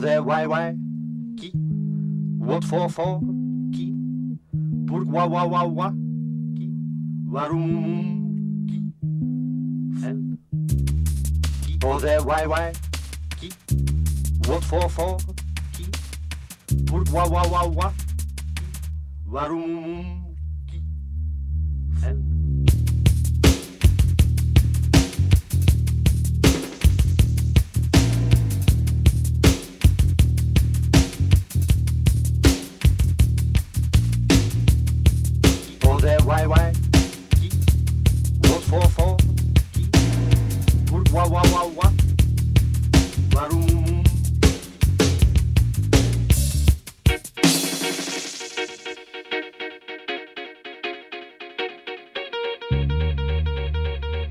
Why Qui? What for for? Qui? Pourquoi wa wa wa Qui? Warum Qui? Pour des why why? Qui? What for for? Qui? Pourquoi wa wa wa Warum Help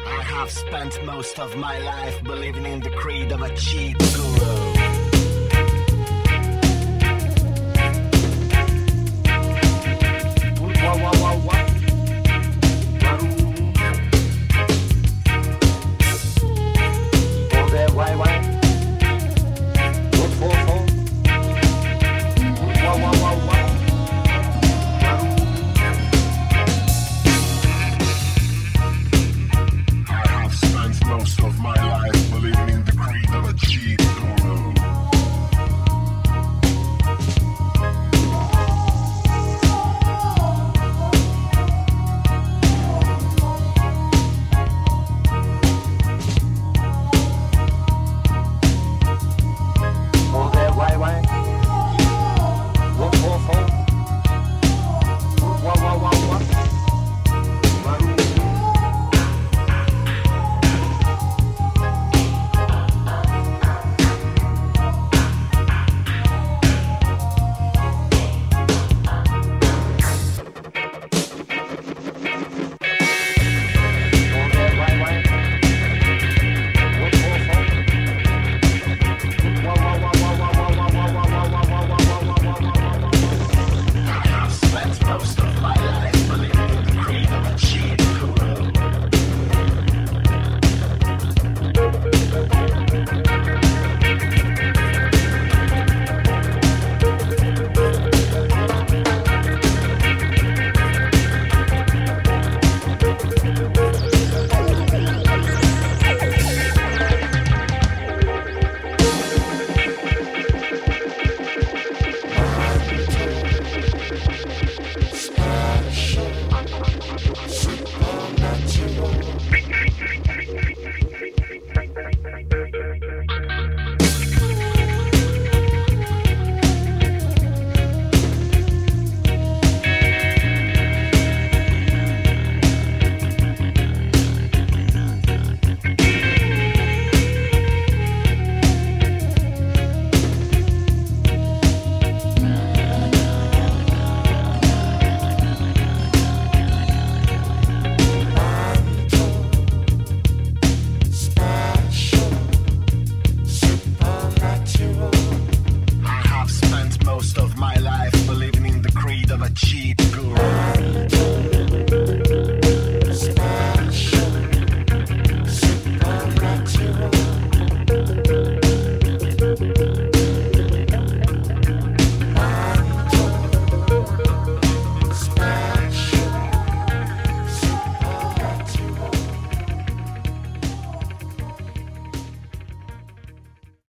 I have spent most of my life believing in the creed of a cheat guru.